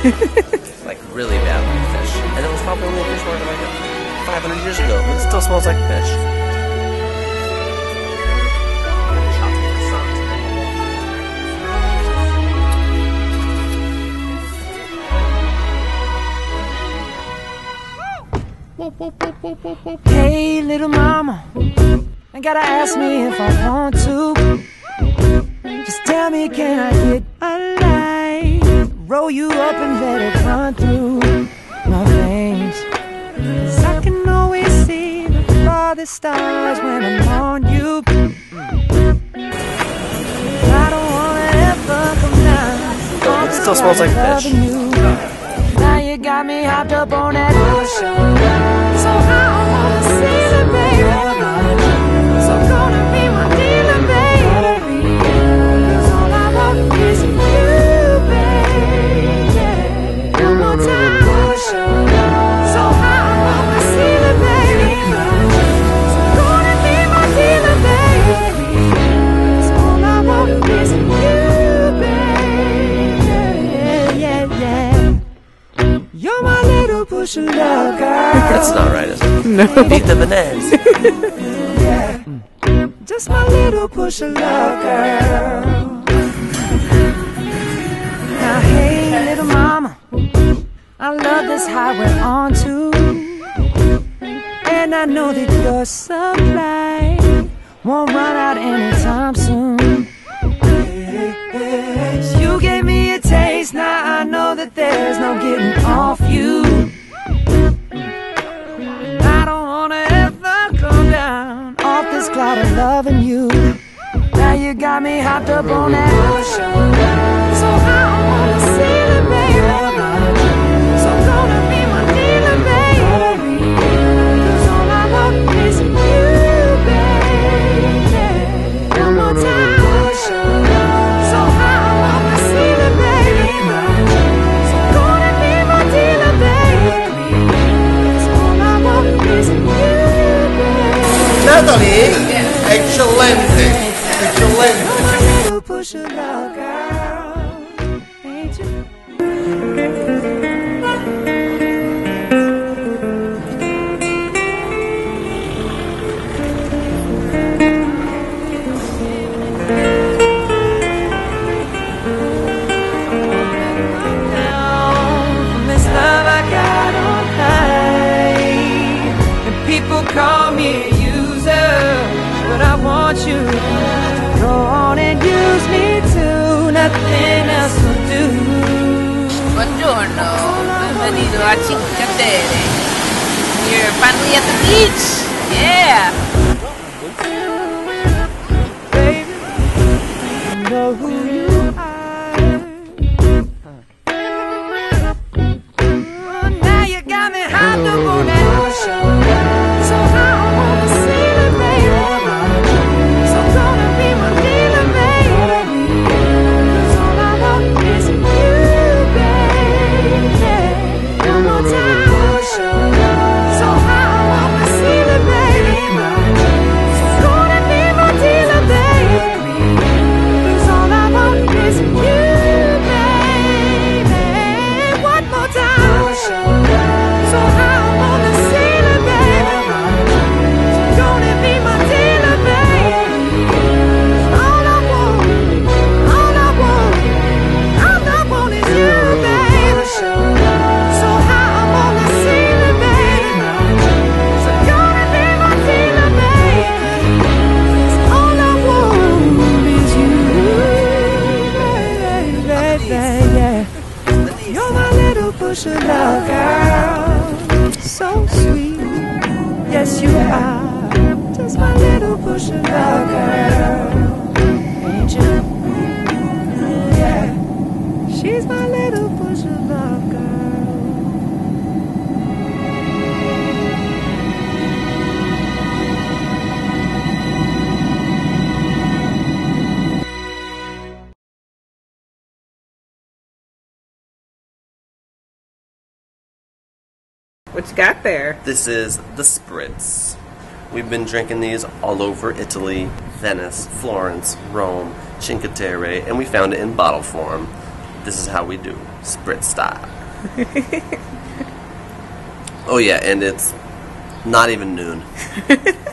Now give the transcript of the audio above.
like really bad like fish. And it was probably only a fish market like 500 years ago, but it still smells like fish. Hey, little mama, I gotta ask me if I want to. Just tell me, can I get a? Roll you up and let it run through my veins. Cause I can always see the farthest stars when I'm on you. I don't wanna ever come down. Oh, it still smells like fish. You. Now you got me hopped up on that. Little push of love, girl. That's not right, is it? No. Beat the bananas. Just my little push of love, girl. Now, hey, little mama, I love this highway on to. And I know that your supply won't run out anytime soon. You gave me a taste, now I know that there's no getting off you. Me hopped up on that ocean. Got on high. And people call me a user, but I want you Nothing else will do. Buongiorno, benvenuto a Cinque Terre. You're finally at the beach. Yeah. Baby, you know who you are. Now you got me hopped So sweet. Yes, you are. Just my little push of love, girl. Ain't What you got there? This is the Spritz. We've been drinking these all over Italy, Venice, Florence, Rome, Cinque Terre, and we found it in bottle form. This is how we do, Spritz style. oh yeah, and it's not even noon.